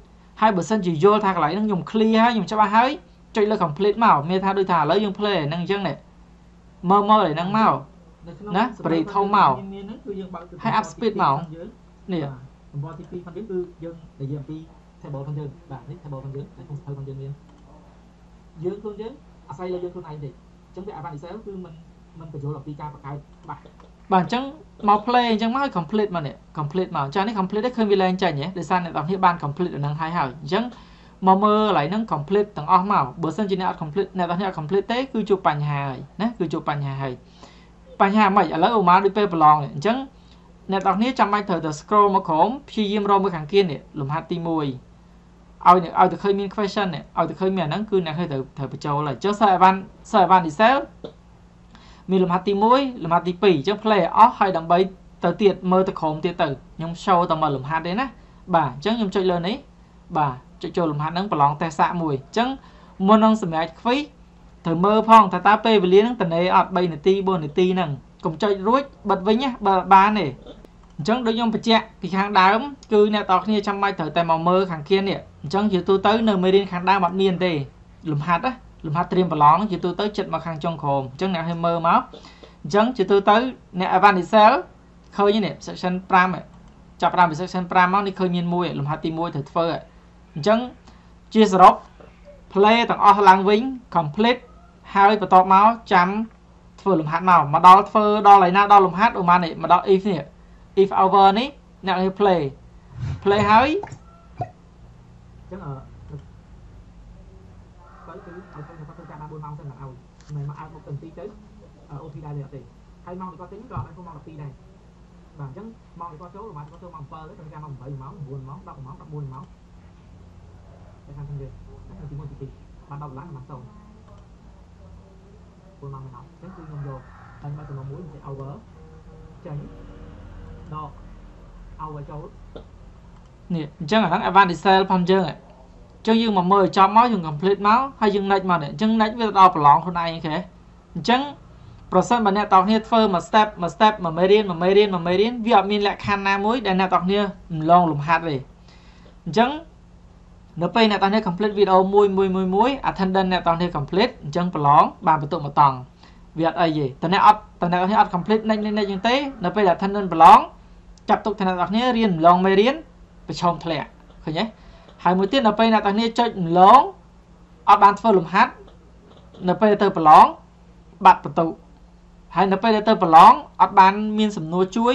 ហើយបើសិនជាយល់ថាកន្លែងហ្នឹងខ្ញុំ clear ហើយខ្ញុំច្បាស់ហើយចុចលើ complete មកមានថាដូចថាឥឡូវយើង play ហ្នឹងអញ្ចឹងនេះមើលមើលហ្នឹងមក ណាបរិធំមកហើយ up speed មកនេះតំបន់ទី2ផងយើងគឺយើងនិយាយអំពី table ផងយើងបាទនេះ table ផងយើងហើយក្នុងសភៅផងយើងមានយើងខ្លួនយើងអាស្រ័យលើយើងខ្លួនឯងទេអញ្ចឹងវា advanced excel គឺมันมันបញ្ចូលអំពីការបង្កើតបាក់បាទអញ្ចឹងមក play អញ្ចឹងមកឲ្យ complete មកនេះ complete មកអញ្ចឹងនេះ complete ទេឃើញវាលែងចេញហ៎ដោយសារអ្នកទាំងគ្នាបាន complete ដល់នឹងហើយហើយអញ្ចឹងមកមើលកន្លែងហ្នឹង complete ទាំងអស់មកបើសិនជាអ្នកអត់ complete អ្នកទាំងគ្នាអត់ complete ទេគឺជួបបញ្ហាហើយណាគឺជួបបញ្ហាហើយ បញ្ហាមិនឥឡូវអូម៉ាដូចពេលប្រឡងអញ្ចឹងអ្នកទាំងគ្នាចាំបាច់ត្រូវតែ scroll មកក្រោមព្យាយាមរកមើលខាងគៀននេះលំហាត់ទី1ឲ្យឲ្យទៅឃើញមាន question នេះឲ្យទៅឃើញមានអាហ្នឹងគឺអ្នកឃើញត្រូវត្រូវបញ្ចូលហើយអញ្ចឹង sir Evan sir Evan Diesel មានលំហាត់ទី1លំហាត់ទី2អញ្ចឹង play អស់ហើយដើម្បីទៅទៀតមើលទៅក្រោមទៀតទៅខ្ញុំ show តែមកលំហាត់ទេណាបាទអញ្ចឹងខ្ញុំចុចលើនេះបាទចុចចូលលំហាត់ហ្នឹងប្រឡងតេស្តសាកមួយអញ្ចឹងមុននឹងសម្រាប់ខ្វីត្រូវមើលផងថាតើពេលវេលាហ្នឹងតនេអត់3នាទី4នាទីហ្នឹងកុំចុចរួចបិទវិញណាបើបានទេអញ្ចឹងដូចខ្ញុំបញ្ជាក់ពីខាងដើមគឺអ្នកតគ្នាចាំបាច់ត្រូវតែមកមើលខាងគៀននេះអញ្ចឹងជាទូទៅនៅមេរៀនខាងដើមអត់មានទេលំហាត់ណាលំហាត់ត្រៀមប្រឡងជាទូទៅចិត្តមកខាងចុងក្រោមអញ្ចឹងអ្នកឲ្យមើលមកអញ្ចឹងជាទូទៅអ្នក Evanisel ឃើញនេះ section 5ចាប់តាមពី section 5មកនេះឃើញមានមួយលំហាត់ទី1ត្រូវធ្វើអញ្ចឹងជាសរុប play ទាំងអស់ឡើងវិញ complete ហើយបន្ទាប់មកចាំធ្វើលំហាត់មកមកដល់ធ្វើដល់ឯណាដល់លំហាត់ឧមានេះមកដល់ if នេះ if over នេះអ្នកនេះ play play ហើយអញ្ចឹងអឺទៅគឺឲ្យខ្ញុំគាត់ទៅចាំ4ម៉ោងទៅមកឲ្យមិនមកឲ្យមកទៅទីទៅ OT ដែរទេហើយម៉ោងគាត់ទីក៏ឲ្យខ្ញុំម៉ោង12ដែរបាទអញ្ចឹងម៉ោងគាត់ចូលប្រហែលគាត់ចូលម៉ោង7ទៅចាំម៉ោង8ម៉ោង9ម៉ោង10ម៉ោង14ម៉ោងតែខាងខាងនេះខាងទី1ទី2បាន10ឡើងបាន0 4ម៉ោងមិនអត់អញ្ចឹងគឺខ្ញុំយកហើយបើចំណុចមួយជា over ចេញដក over ចូលនេះអញ្ចឹងអាហ្នឹង advanced cell ផងយើងអញ្ចឹងយើងមកមើលចប់មកយើង complete មកហើយយើង next មកនេះអញ្ចឹង next វាទៅដល់ប្រឡងខ្លួនឯងគេអញ្ចឹងប្រសិនបើអ្នកតោះគ្នាធ្វើមួយ step មួយ step មួយមេរៀនមួយមេរៀនមួយមេរៀនវាអត់មានលក្ខខណ្ឌណាមួយដែលអ្នកតោះគ្នាម្លងលំហាត់ទេអញ្ចឹង នៅពេលអ្នកទាំងនេះ complete វីដេអូមួយមួយមួយមួយ attendance អ្នកទាំងនេះ complete អញ្ចឹងប្រឡងបានបន្ទុកមកតង់វាអត់អីទេតើអ្នកអត់តើអ្នកទាំងនេះអត់ complete និចនិចអញ្ចឹងទេនៅពេល attendance ប្រឡងចាប់ទុកថាអ្នកទាំងនេះរៀនម្លងមេរៀនប្រឈមធ្លាក់ឃើញទេហើយមួយទៀតនៅពេលអ្នកទាំងនេះចុចម្លងអត់បានធ្វើលំហាត់នៅពេលទៅប្រឡងបាត់បន្ទុកហើយនៅពេលទៅប្រឡងអត់បានមានសំណួរជួយ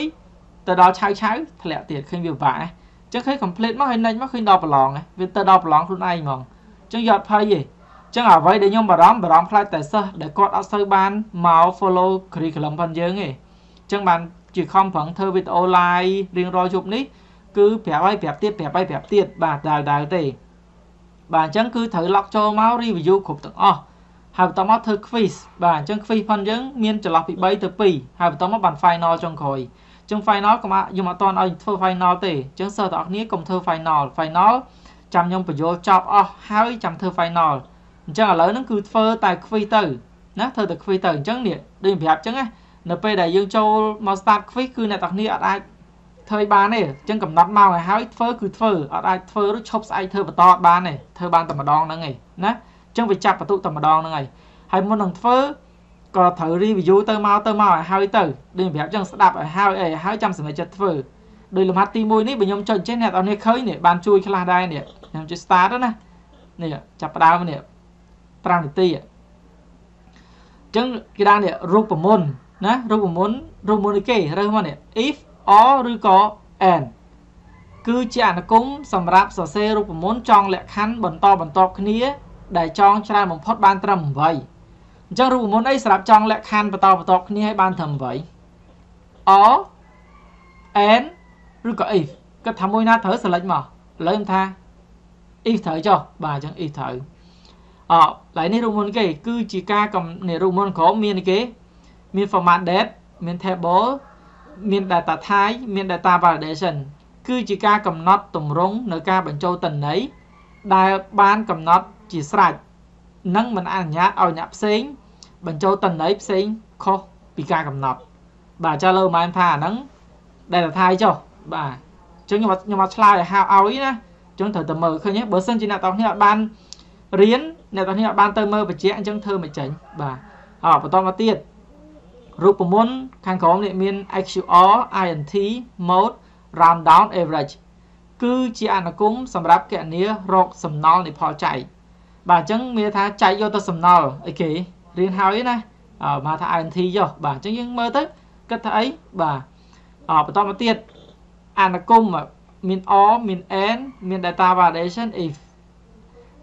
ទៅដល់ឆៅឆៅធ្លាក់ទៀតឃើញវាពិបាកណា ចឹងឃើញ complete មកហើយនិចមកឃើញដល់ប្រឡងវាទៅដល់ប្រឡងខ្លួនឯងហ្មងចឹងយកអត់ភ័យទេចឹងអ្វីដែលខ្ញុំបារម្ភបារម្ភខ្លាចតែសិស្សដែលគាត់អត់សូវបានមក follow curriculum ផងយើងទេចឹងបានជាខំប្រឹងធ្វើវីដេអូ live រៀងរាល់យប់នេះគឺប្រាប់ឲ្យប្រាប់ទៀតប្រាប់ឲ្យប្រាប់ទៀតបាទដាល់ដាល់ទេបាទអញ្ចឹងគឺត្រូវ lock ចូលមក review គ្រប់ទាំងអស់ហើយបន្តមកធ្វើ quiz បាទអញ្ចឹង quiz ផងយើងមានចន្លោះពី3ទៅ2ហើយបន្តមកបាន final ចុងក្រោយ ចឹង final កុំខ្ញុំអត់តន់ឲ្យធ្វើ final ទេចឹងសិស្សទាំងអស់គ្នាកុំធ្វើ final final ចាំខ្ញុំបញ្យល់ចប់អស់ហើយចាំធ្វើ final អញ្ចឹងឥឡូវហ្នឹងគឺធ្វើតែ quiz ទៅណាធ្វើតែ quiz ទៅអញ្ចឹងនេះដូចប្រាប់អញ្ចឹងណានៅពេលដែលយើងចូលមក start quiz គឺអ្នកទាំងគ្នាអត់អាចធ្វើបានទេអញ្ចឹងកំណត់មកឲ្យហើយធ្វើគឺធ្វើអត់អាចធ្វើរួចឈប់ស្អែកធ្វើបន្តអត់បានទេធ្វើបានតែម្ដងហ្នឹងឯងណាអញ្ចឹងវាចាប់បន្ទុកតែម្ដងហ្នឹងឯងហើយមុននឹងធ្វើ ក៏ត្រូវ review ទៅមកទៅមកឲ្យហើយទៅដូចប្រាប់ចឹងស្ដាប់ឲ្យហើយអីហើយចាំសម្រេចចិត្តធ្វើដោយលំហាត់ទី1នេះបើខ្ញុំចុចចេះអ្នកនរនេះឃើញនេះបានជួយខ្លះដែរនេះខ្ញុំចុច start ណានេះចាប់ផ្ដើមនេះ5នាទីអញ្ចឹងគេដាក់នេះរូបមន្តណារូបមន្តរូបមន្តគេរើសមកនេះ if or ឬក៏ and គឺជាអនុគមសម្រាប់សរសេររូបមន្តចងលក្ខខណ្ឌបន្តបន្តគ្នា ដែលចងច្រើនបំផុតបានត្រឹម8 អញ្ចឹងរូបមន្តអីសម្រាប់ចង់លក្ខខណ្ឌបន្តបន្តគ្នាឲ្យបានត្រឹមអ្វី or and ឬក៏ if គិតថាមួយណាត្រូវ select មកឥឡូវខ្ញុំថា if ត្រូវចុះបាទអញ្ចឹង if ត្រូវអឡើយនេះរូបមន្តគេគឺជាការកំនេះរូបមន្តក្រុមមានគេមាន format date មាន table មាន data type មាន data validation គឺជាការកំណត់ទម្រង់នៅការបញ្ចូលតន័យដែលបានកំណត់ជាស្រេច និងមិនអនុញ្ញាតឲ្យអ្នកផ្សេង បញ្ចូលតន័យផ្សេងខុសពីការកំណត់ បាទចាស់លើម៉ែនថាអាហ្នឹងដែលតែថាយចុះបាទអញ្ចឹងខ្ញុំខ្ញុំអត់ឆ្លើយឲ្យហៅឲ្យណាអញ្ចឹងត្រូវតែមើលឃើញទេបើសិនជាអ្នកទាំងគ្នាអត់បានរៀនអ្នកទាំងគ្នាអត់បានទៅមើលបច្ចៈអញ្ចឹងធ្វើមិនចេញបាទអបន្តមកទៀតរូបមន្តខាងក្រោមនេះមាន XUR INT mode round down average គឺជាអនុគមសម្រាប់កណនីរកសំណល់នៃផលចែក បាទអញ្ចឹងមានថាចែកយកទៅសំណល់អីគេរៀនហើយណាអឺមកថា INT ចុះបាទអញ្ចឹងយើងមើលទៅគិតថាអីបាទអបន្តមកទៀតអនុគមមាន or មាន and មាន data validation if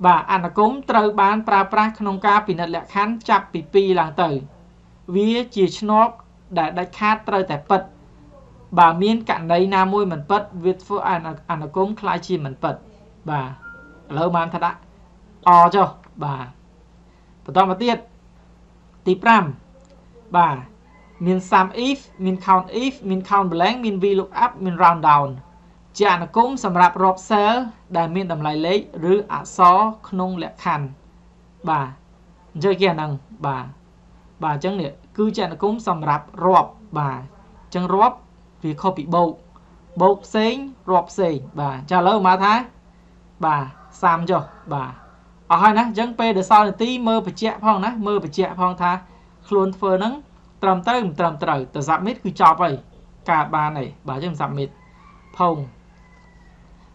បាទអនុគមត្រូវបានប្រើប្រាស់ក្នុងការពិនិត្យលក្ខខណ្ឌចាប់ពី2ឡើងទៅ វាជាឆ្នោតដែលដាច់ខាតត្រូវតែពិតបើមានករណីណាមួយមិនពិតវាធ្វើឲ្យអនុគមคล้ายជាមិនពិតបាទ ឥឡូវបានថាដាក់ អចុះបាទបន្តមកទៀតទី5បាទមាន sum if មាន count if មាន count blank មាន vlookup មាន round down ជាអនុគមសម្រាប់រាប់ cell ដែលមានតម្លៃលេខឬអក្សរក្នុងលក្ខខណ្ឌបាទអញ្ចឹងគេអាហ្នឹងបាទបាទអញ្ចឹងនេះគឺជាអនុគមសម្រាប់រាប់បាទអញ្ចឹងរាប់វាខុសពីបូកបូកផ្សេងរាប់ផ្សេងបាទចាឥឡូវមកថាបាទ30ចុះបាទ អស់ហើយណាអញ្ចឹងពេលដែលសល់នាទីមើលបញ្ជាក់ផងណាមើលបញ្ជាក់ផងថាខ្លួនធ្វើហ្នឹងត្រឹមត្រូវមិនត្រឹមត្រូវតែ submit គឺចប់ហើយកើតបានហើយបាទអញ្ចឹង submit ផង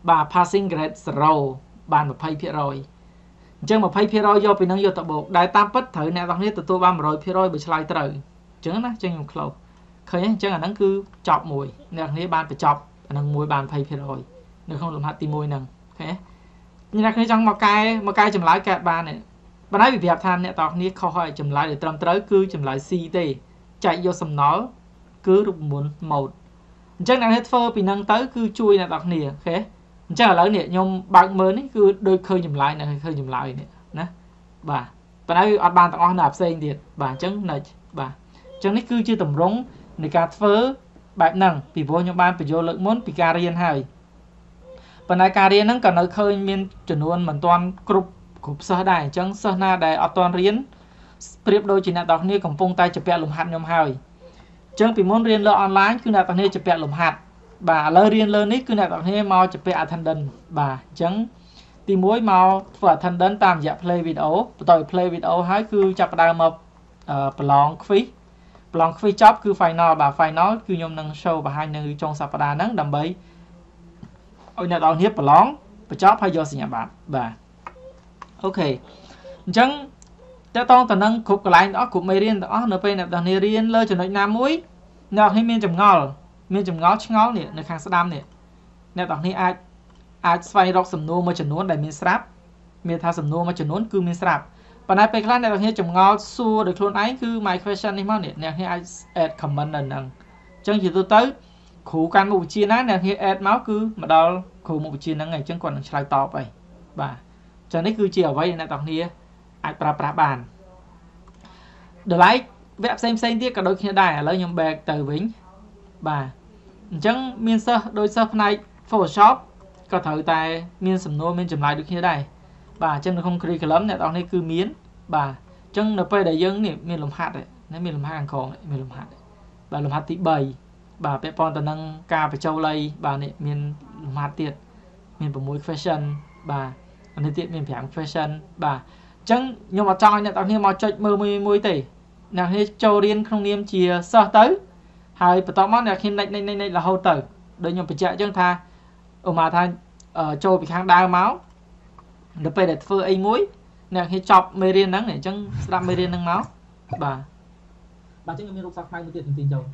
បាទ passing grade 0បាន20%អញ្ចឹង20%យកពីនឹងយកទៅបូកដែលតាមពិតត្រូវអ្នកទាំងនេះទទួលបាន100%បើឆ្លើយត្រូវអញ្ចឹងណាអញ្ចឹងខ្ញុំ close ឃើញអញ្ចឹងអាហ្នឹងគឺចប់មួយអ្នកគ្នាបានបញ្ចប់អាហ្នឹងមួយបាន20%នៅក្នុងលំហាត់ទី1ហ្នឹងឃើញ អ្នកគ្នាចង់មកកែមកកែចម្លើយកែបានទេប៉ុន្តែវាប្រាប់ថាអ្នកទាំងគ្នាខុសហើយចម្លើយដែលត្រឹមត្រូវគឺចម្លើយ C ទេចែកយកសំណល់គឺរូបមន្ត mode អញ្ចឹងអ្នកនេះធ្វើពីនឹងទៅគឺជួយអ្នកទាំងគ្នាអូខេអញ្ចឹងឥឡូវនេះខ្ញុំបើកមើលនេះគឺដូចឃើញចម្លើយនៅឃើញចម្លើយនេះណាបាទប៉ុន្តែវាអត់បានទាំងអស់នៅផ្សេងទៀតបាទអញ្ចឹងនៅបាទអញ្ចឹងនេះគឺជាតម្រង់នៃការធ្វើបែបហ្នឹងពីព្រោះខ្ញុំបានបញ្យល់លើកមុនពីការរៀនហើយ ប៉ុន្តែការរៀនហ្នឹងក៏នៅឃើញមានចំនួនមិនទាន់គ្រប់គ្រប់សិស្សដែរអញ្ចឹងសិស្សណាដែលអត់ទាន់រៀនប្រៀបដូចជាអ្នកទាំងគ្នាកំពុងតែជពាក់លំហាត់ខ្ញុំហើយអញ្ចឹងពីមុនរៀនលើអនឡាញគឺអ្នកទាំងគ្នាជពាក់លំហាត់បាទឥឡូវរៀនលើនេះគឺអ្នកទាំងគ្នាមកជពាក់ attendance បាទអញ្ចឹងទី1មកធ្វើ attendance តាមរយៈ play video បន្ទាប់ពី play video ហើយគឺចាប់ផ្ដើមមកប្រឡង quiz ប្រឡង quiz ចប់គឺ final បាទ final គឺខ្ញុំនឹង show បង្ហាញនៅចុងសប្តាហ៍ហ្នឹងដើម្បី ឲ្យអ្នកទាំងគ្នាប្រឡងបញ្ចប់ហើយយកសញ្ញាបត្របាទអូខេអញ្ចឹងតើតងតនឹងគ្រប់កន្លែងទាំងអស់គ្រប់មេរៀនទាំងអស់នៅពេលអ្នកទាំងគ្នារៀនលើចំណុចណាមួយអ្នកទាំងគ្នាមានចម្ងល់មានចម្ងល់ឆ្ងល់នេះនៅខាងស្ដាំនេះអ្នកទាំងគ្នាអាចអាចស្វែងរកសំណួរមួយចំនួនដែលមានស្រាប់មានថាសំណួរមួយចំនួនគឺមានស្រាប់ប៉ុន្តែពេលខ្លះអ្នកទាំងគ្នាចម្ងល់សួរដោយខ្លួនឯងគឺ my question នេះមកនេះអ្នកគ្នាអាច add comment នៅហ្នឹងអញ្ចឹងជាទូទៅ គ្រូកាន់មុខវិជ្ជាណាអ្នកគ្នា add មកគឺមកដល់គ្រូមុខវិជ្ជាហ្នឹងហើយអញ្ចឹងគាត់នឹងឆ្លើយតបហើយបាទអញ្ចឹងនេះគឺជាអ្វីដែលអ្នកទាំងគ្នាអាចប្រើប្រាស់បានតម្លៃវគ្គផ្សេងផ្សេងទៀតក៏ដូចគ្នាដែរឥឡូវខ្ញុំ back ទៅវិញបាទអញ្ចឹងមានសិស្សដូចសិស្សផ្នែក Photoshop ក៏ត្រូវតែមានសំណួរមានចម្លើយដូចគ្នាដែរបាទអញ្ចឹងនៅក្នុង curriculum អ្នកនរនេះគឺមានបាទអញ្ចឹងនៅពេលដែលយើងនេះមានលំហាត់នេះមានលំហាត់ខាងក្រោមមានលំហាត់បាទលំហាត់ទី3 បាទពាក់ព័ន្ធទៅនឹងការបញ្ចូលល័យបាទនេះមានលំហាត់ទៀតមាន6 question បាទអានេះទៀតមាន5 question បាទអញ្ចឹងខ្ញុំអត់ចង់ឲ្យអ្នកនរគ្នាមកចុចមើលមួយមួយទេអ្នកគ្នាចូលរៀនក្នុងនាមជាសិស្សទៅហើយបន្ទាប់មកអ្នកខ្ញុំនិចនិចនិចរហូតទៅដូចខ្ញុំបញ្ជាក់អញ្ចឹងថាឧមាថាចូលពីខាងដើមមកដល់ពេលដែលធ្វើអីមួយអ្នកខ្ញុំចប់មេរៀនហ្នឹងអញ្ចឹងស្ដាប់មេរៀនហ្នឹងមកបាទបាទអញ្ចឹងមានរូបសោះខ្មៅមួយទៀតទីចូល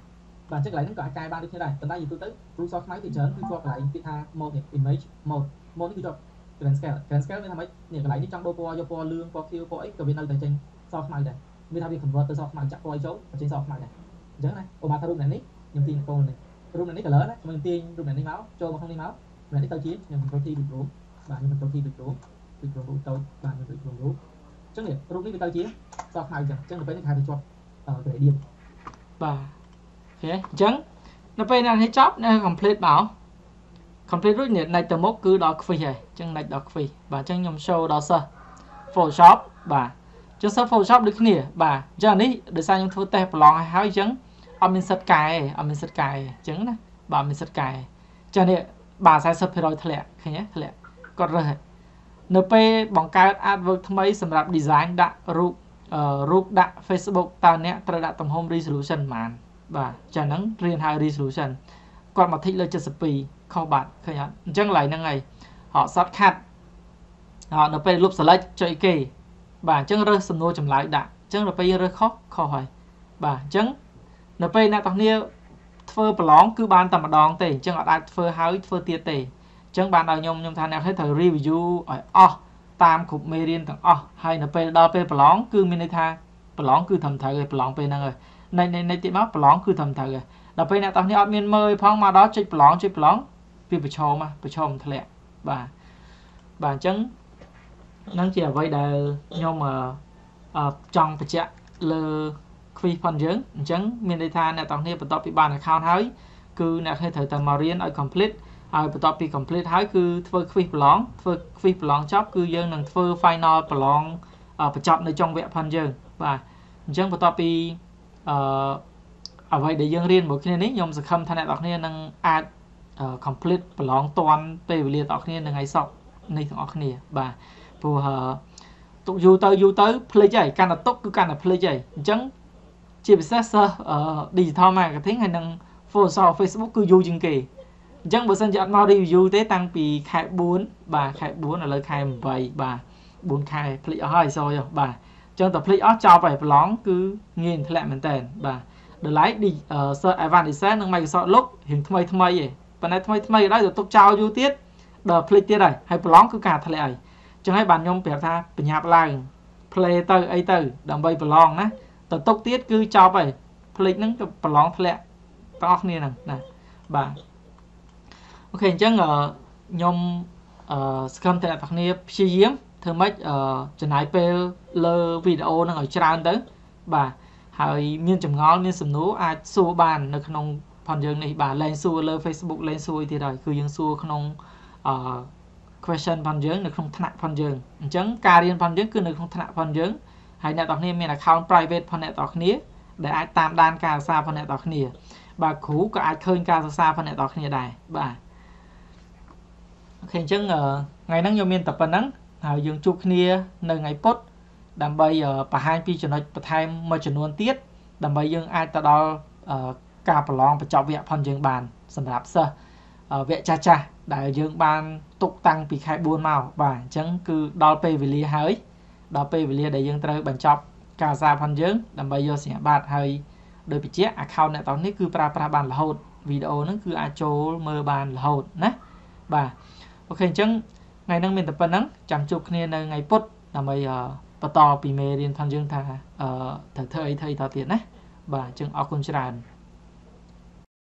បាទអញ្ចឹងកន្លែងហ្នឹងក៏អាចកែបានដូចគ្នាដែរប៉ុន្តែយូរទៅរូបសោះខ្មៅទីច្រើនគឺជាប់កន្លែងគេថា mode នេះ image mode mode នេះគឺជាប់ grand scale grand scale មានថាម៉េចនេះកន្លែងនេះចង់ដូរពណ៌យកពណ៌លឿងពណ៌ខៀវពណ៌អីក៏វានៅតែចេញសខ្មៅដែរមានថាវា convert ទៅសខ្មៅចាក់ពណ៌ចូលបញ្ចេញសខ្មៅដែរអញ្ចឹងណាឧបមាថារូបនេះខ្ញុំទាញកូននេះរូបនេះ color ណាខ្ញុំទាញរូបនេះមកចូលមកក្នុងនេះមករូបនេះទៅជាខ្ញុំ control T រូបរូបបាទខ្ញុំ control T រូបរូបរូបរូបទៅបាទខ្ញុំរូបរូបអញ្ចឹងនេះរូបនេះវាទៅជាសខ្មៅអញ្ចឹងអញ្ចឹងទៅពេលនេះគេហៅថាជាប់ gradient បាទអូ ខេអញ្ចឹងដល់ពេលណានេះចប់នៅ complete មក complete រួចនេះ next ទៅមុខគឺដល់ quiz ហើយអញ្ចឹង next ដល់ quiz បាទអញ្ចឹងខ្ញុំ show ដល់សិស្ស Photoshop បាទចឹងសិស្ស Photoshop ដូចគ្នា បាទអញ្ចឹងនេះដោយសារខ្ញុំធ្វើតេស្តប្រឡងឲ្យហើយអញ្ចឹងអត់មានសិទ្ធកែអត់មានសិទ្ធកែអញ្ចឹងណាបាទអត់មានសិទ្ធកែចឹងនេះបាទ40%ធ្លាក់ឃើញទេធ្លាក់គាត់រើសនៅពេលបង្កើត artwork ថ្មីសម្រាប់ design ដាក់រូបរូបដាក់ Facebook តើអ្នកត្រូវដាក់ទំហំ resolution ប៉ុន្មាន បាទចាហ្នឹងរៀនហៅ resolution គាត់មក tick លើ72ខុសបាត់ឃើញអត់អញ្ចឹងឡើយហ្នឹងហើយហក shortcut ហកនៅពេលលុប select ចុចគេ បាទអញ្ចឹងរើសសំណួរចម្លើយដាក់អញ្ចឹងដល់ពេលយើងរើសខុសខុសហើយបាទអញ្ចឹងនៅពេលអ្នកទាំងគ្នាធ្វើប្រឡងគឺបានតែម្ដងទេអញ្ចឹងអត់អាចធ្វើហើយធ្វើទៀតទេអញ្ចឹងបានដល់ខ្ញុំខ្ញុំថាអ្នកត្រូវ review ឲ្យអស់តាមគ្រប់មេរៀនទាំងអស់ហើយនៅពេលដល់ពេលប្រឡងគឺមានន័យថាប្រឡងគឺត្រឹមត្រូវហើយប្រឡងពេលហ្នឹងហើយ នៃនៃទៀតមកប្រឡងគឺត្រឹមត្រូវហើយដល់ពេលអ្នកទាំងនេះអត់មានមើលផងមកដល់ចុចប្រឡងចុចប្រឡងវាប្រឈមប្រឈមធ្លាក់បាទបាទអញ្ចឹងហ្នឹងជាអ្វីដែលខ្ញុំអឺចង់បញ្ជាក់លើ quiz ផងយើងអញ្ចឹងមានន័យថាអ្នកទាំងគ្នាបន្ទាប់ពីបាន account ហើយគឺអ្នកគ្នាត្រូវតែមករៀនឲ្យ complete ហើយបន្ទាប់ពី complete ហើយគឺធ្វើ quiz ប្រឡងធ្វើ quiz ប្រឡងចប់គឺយើងនឹងធ្វើ final ប្រឡងបញ្ចប់នៅចុងវគ្គផងយើងបាទអញ្ចឹងបន្ទាប់ពី អឺអ្វីដែលយើងរៀនមួយគ្នានេះខ្ញុំសង្ឃឹមថាអ្នកទាំងគ្នានឹងអាច complete ប្រឡងតាន់ពេលវេលាទាំងគ្នានឹងថ្ងៃសុក្រនេះទាំងអស់គ្នាបាទព្រោះទុកយូរទៅយូរទៅភ្លេចហើយកាន់តែទុកគឺកាន់តែភ្លេចហើយអញ្ចឹងជាពិសេសសិស្ស digital marketing ហើយនិង follow Facebook គឺយូរជាងគេអញ្ចឹងបើសិនជាអត់មក review ទេតាំងពីខែ4បាទខែ4ឥឡូវខែ8បាទ4ខែភ្លេចអស់ហើយសយបាទអញ្ចឹងតែភ្លេចអស់ចប់ហើយប្រឡងគឺងាយធ្លាក់មែនតើបាទ The Light Search Advanced Design និង Microsoft Look រៀងថ្មីថ្មីឯងប៉ុន្តែថ្មីថ្មីដល់ទៅទុកចោលយូរទៀតដល់ភ្លេចទៀតហើយហើយប្រឡងគឺការធ្លាក់ហើយចឹងហើយបានខ្ញុំប្រាប់ថាបញ្ញាប់ឡើង play ទៅអីទៅ ដើម្បីប្រឡងណាទៅទុកទៀតគឺចប់ហើយភ្លេចហ្នឹងទៅប្រឡងធ្លាក់ទាំងអស់គ្នាហ្នឹងណាបាទអូខេអញ្ចឹងខ្ញុំអឺសកម្មតែអ្នកទាំងគ្នាព្យាយាម ធ្វើម៉េចអឺចំណាយពេលលើវីដេអូហ្នឹងឲ្យច្រើនទៅ បាទហើយមានចម្ងល់មានសំណួរអាចសួរបាន នៅក្នុងផងយើងនេះបាទលែងសួរលើ Facebook លែងសួរទៀតហើយគឺយើងសួរក្នុងអឺ question ផងយើងនៅក្នុងថ្នាក់ផងយើងអញ្ចឹងការរៀនផងយើងគឺនៅក្នុងថ្នាក់ផងយើងហើយអ្នកទាំងគ្នាមាន account private ផងអ្នកទាំងគ្នាដែលអាចតាមដានការសិក្សាផងអ្នកទាំងគ្នា បាទគ្រូក៏អាចឃើញការសិក្សាផងអ្នកទាំងគ្នាដែរបាទអូខេអញ្ចឹងថ្ងៃហ្នឹងខ្ញុំមានតែប៉ុណ្្នឹង ហើយយើងជួបគ្នានៅថ្ងៃពុធដើម្បីបង្ហាញពីចំណុចបន្ថែមមួយចំនួនទៀតដើម្បីយើងអាចទៅដល់ការប្រឡងបញ្ចប់វគ្គផងយើងបាន សម្រាប់សិស្សវគ្គចាស់ចាស់ដែលយើងបានទុកតាំងពីខែ4មកបាទអញ្ចឹងគឺដល់ពេលវេលាហើយដល់ពេលវេលាដែលយើងត្រូវបញ្ចប់ការសារផងយើងដើម្បីយកសញ្ញាបត្រហើយដោយបញ្ជាក់ account អ្នកទាំងនេះគឺប្រើប្រាស់បានរហូតវីដេអូហ្នឹងគឺអាចចូលមើលបានរហូតណាបាទអូខេអញ្ចឹង ថ្ងៃហ្នឹងមានតែប៉ុណ្្នឹងចាំជួបគ្នានៅថ្ងៃពុធដើម្បីបន្តពីមេរៀនផងយើងថាអឺត្រូវធ្វើអីធ្វើអីតទៀតណាបាទអញ្ចឹងអរគុណច្រើន